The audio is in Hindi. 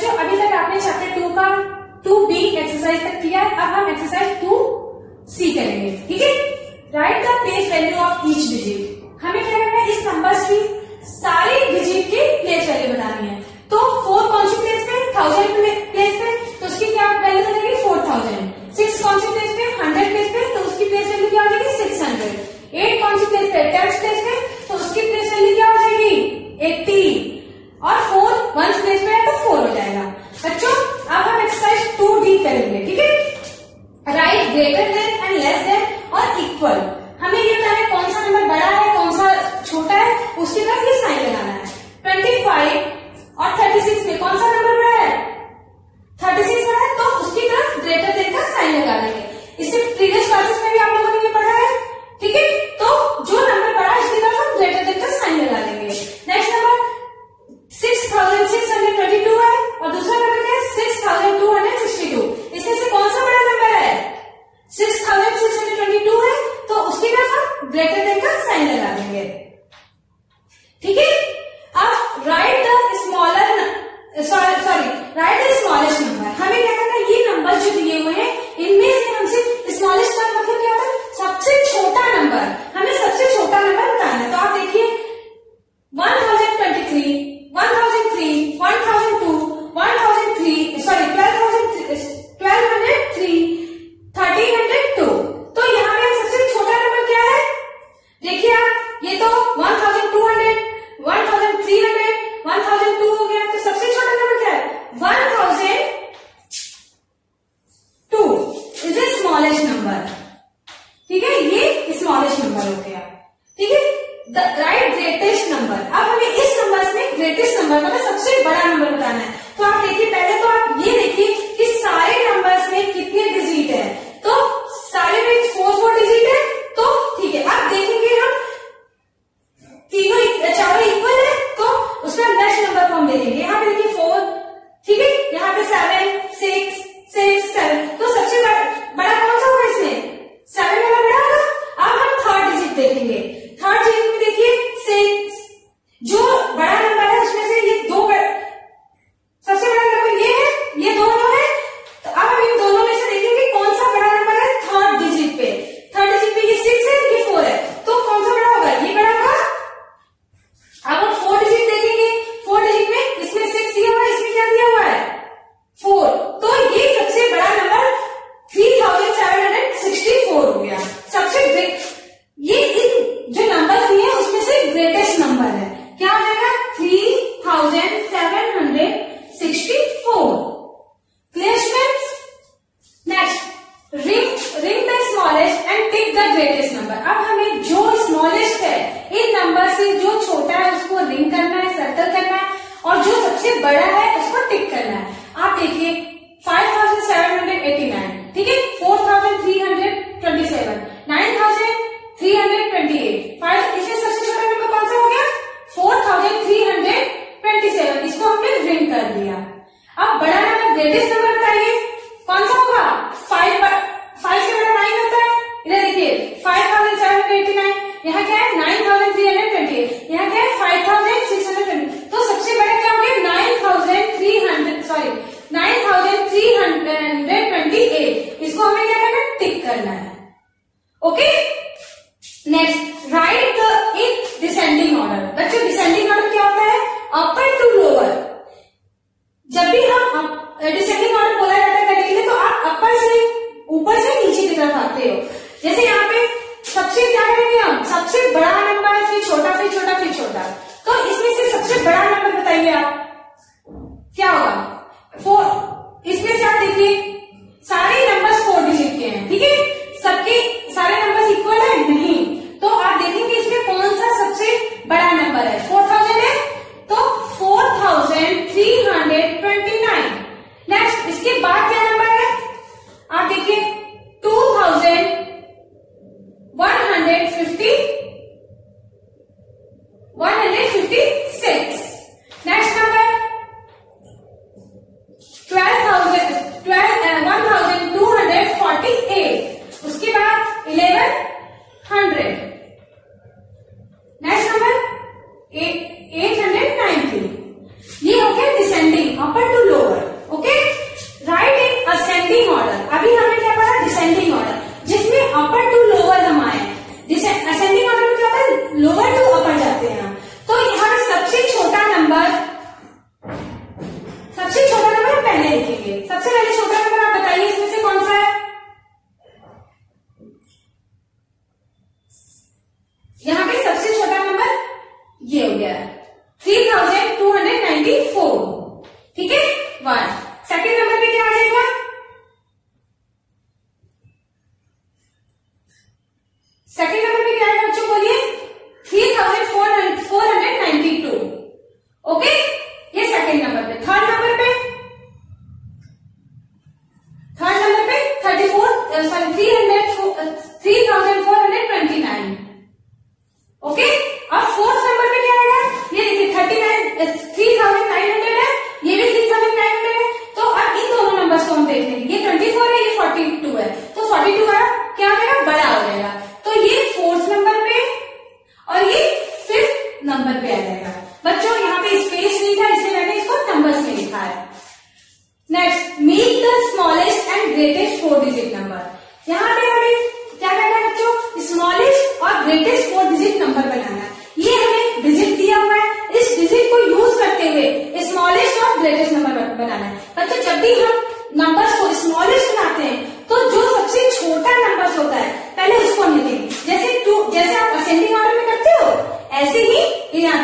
बच्चों अभी तक आपने चैप्टर टू का टू बी एक्सरसाइज तक किया है, अब हम एक्सरसाइज टू सी करेंगे, ठीक है? Write the page value of each digit हमें क्या करना है? इस नंबर की उसके बाद ये साइन लगाना है। ट्वेंटी फाइव और थर्टी सिक्स में कौन सा नंबर बड़ा है? थर्टी सिक्स बड़ा है तो उसकी तरफ़ ग्रेटर देन का साइन लगा देंगे। इससे प्रीवियस क्लासेस में ठीक है ठीक है? द राइट ग्रेटेस्ट नंबर अब हमें इस नंबर में ग्रेटेस्ट नंबर मतलब सबसे बड़ा नंबर बताना है। तो आप देखिए, पहले तो आप ये देखिए कि सारे नंबर्स में कितने डिजिट है। तो सारे में फोर फोर डिजिट है पे क्या है? Nine thousand three hundred twenty eight यहाँ क्या है? Five thousand six hundred twenty तो सबसे क्या nine thousand three hundred sorry nine thousand three hundred twenty eight इसको हमें क्या करना है? टिक करना है. Okay next write in descending order बच्चों डिसेंडिंग ऑर्डर क्या होता है? अपर टू लोअर जब भी हम डिसेंडिंग ऑर्डर बोला जाता है करने के लिए तो आप अपर से ऊपर से नीचे की तरफ़ आते हो. जैसे यहाँ सबसे क्या करेंगे हम सबसे बड़ा नंबर है, फिर छोटा फिर छोटा फिर छोटा। तो इसमें से सबसे बड़ा नंबर बताइए आप। क्या होगा? फोर इसमें से आप देखिए, सारे नंबर फोर डिजिट के हैं, ठीक है सेकेंड नंबर पे क्या है बच्चों, बोलिए? Three thousand four four hundred ninety two okay ये सेकेंड नंबर पे. थर्ड नंबर पे? थर्ड नंबर पे thirty four sorry three hundred three thousand four hundred twenty nine okay अब फोर्थ नंबर पे क्या आएगा ये देखिए thirty nine three thousand nine hundred है ये भी थ्री थाउज़ेंड नाइन हंड्रेड है तो अब इन दोनों नंबर्स को हम देख लेंगे ये ट्वेंटी फोर है ये फोर्टी टू है तो फोर्टी टू का क्या हो जाएगा बड़ा हो जाएगा तो ये फोर्थ नंबर पे और ये फिफ्थ नंबर पे आ जाएगा बच्चों यहाँ पे स्पेस नहीं था इसलिए मैंने इसको नंबर्स में लिखा है next meet the smallest and greatest four digit number यहाँ पे हमें क्या करना है बच्चों? स्मॉलेस्ट और ग्रेटेस्ट फोर डिजिट नंबर बनाना है। ये हमें डिजिट दिया हुआ है। इस डिजिट को यूज़ करते हुए स्मॉलेस्ट और ग्रेटेस्ट नंबर बनाना है। बच्चों, जब भी हम नंबर्स को स्मॉलेस्ट बनाते हैं तो जो सबसे छोटा नंबर होता है, पहले उसको हम लिखेंगे। जैसे टू जैसे आप असेंडिंग ऑर्डर में करते हो, ऐसे ही यहाँ